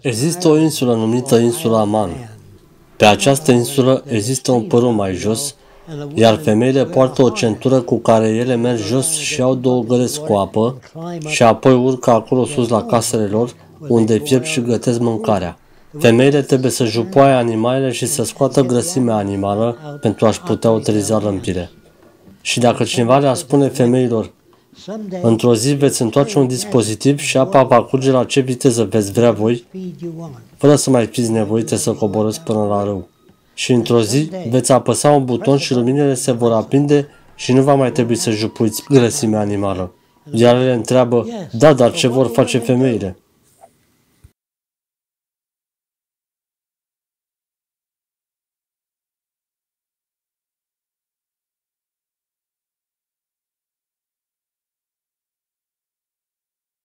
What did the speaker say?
Există o insulă numită insula Man. Pe această insulă există un părâu mai jos, iar femeile poartă o centură cu care ele merg jos și au două găleți cu apă și apoi urcă acolo sus la casele lor, unde fierb și gătesc mâncarea. Femeile trebuie să jupoaie animalele și să scoată grăsimea animală pentru a-și putea utiliza lămpire. Și dacă cineva le-ar spune femeilor, într-o zi veți întoarce un dispozitiv și apa va curge la ce viteză veți vrea voi, fără să mai fiți nevoite să coborâți până la râu. Și într-o zi veți apăsa un buton și luminile se vor aprinde și nu va mai trebui să jupuiți grăsimea animală. Iar ele întreabă, da, dar ce vor face femeile?